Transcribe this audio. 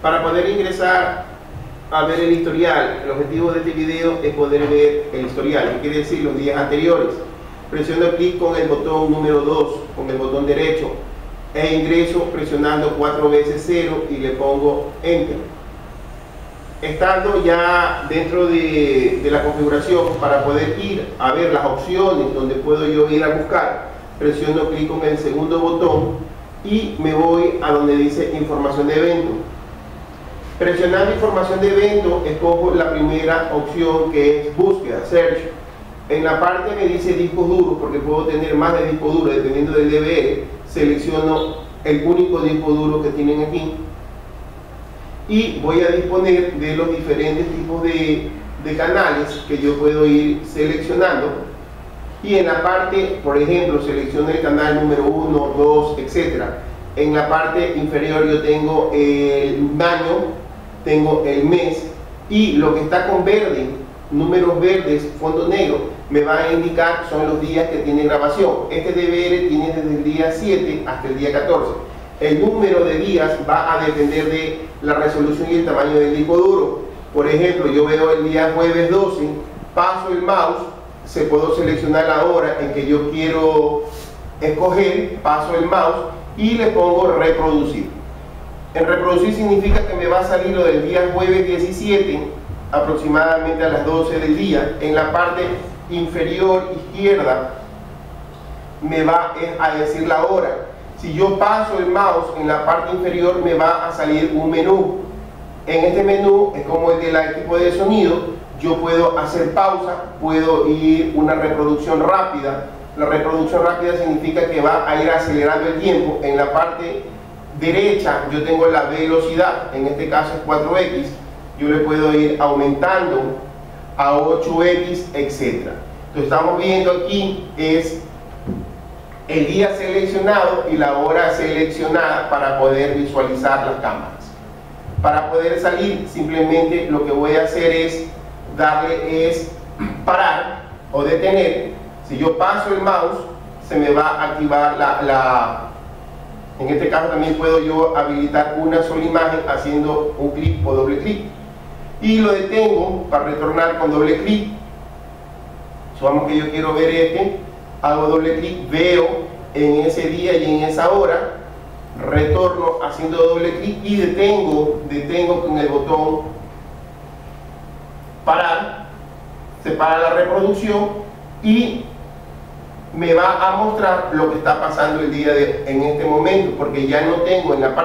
Para poder ingresar a ver el historial, el objetivo de este video es poder ver el historial, que quiere decir los días anteriores. Presiono clic con el botón número 2, con el botón derecho, e ingreso presionando cuatro veces 0 y le pongo Enter. Estando ya dentro de, de la configuración, para poder ir a ver las opciones donde puedo yo ir a buscar, presiono clic con el segundo botón y me voy a donde dice información de evento. Presionando información de evento, escojo la primera opción que es búsqueda, search. En la parte me dice discos duros, porque puedo tener más de disco duro dependiendo del DVR. Selecciono el único disco duro que tienen aquí y voy a disponer de los diferentes tipos de, de canales que yo puedo ir seleccionando y en la parte, por ejemplo, selecciono el canal número 1, 2, etc. En la parte inferior yo tengo el año, tengo el mes y lo que está con verde, números verdes, fondo negro, me va a indicar son los días que tiene grabación. Este DVR tiene desde el día 7 hasta el día 14. El número de días va a depender de la resolución y el tamaño del disco duro. Por ejemplo, yo veo el día jueves 12, paso el mouse se puedo seleccionar la hora en que yo quiero escoger, paso el mouse y le pongo reproducir. En reproducir significa que me va a salir lo del día jueves 17 aproximadamente a las 12 del día. En la parte inferior izquierda me va a decir la hora. Si yo paso el mouse en la parte inferior me va a salir un menú. En este menú es como el del equipo de sonido yo puedo hacer pausa, puedo ir una reproducción rápida. La reproducción rápida significa que va a ir acelerando el tiempo. En la parte derecha yo tengo la velocidad, en este caso es 4x, yo le puedo ir aumentando a 8x, etc. Lo estamos viendo aquí es el día seleccionado y la hora seleccionada para poder visualizar las cámaras. Para poder salir simplemente lo que voy a hacer es darle es parar o detener. Si yo paso el mouse, se me va a activar la, en este caso también puedo yo habilitar una sola imagen haciendo un clic o doble clic. Y lo detengo para retornar con doble clic. Supongamos que yo quiero ver este, hago doble clic, veo en ese día y en esa hora, retorno haciendo doble clic y detengo, detengo con el botón parar, se para la reproducción y me va a mostrar lo que está pasando el día de en este momento, porque ya no tengo en la parte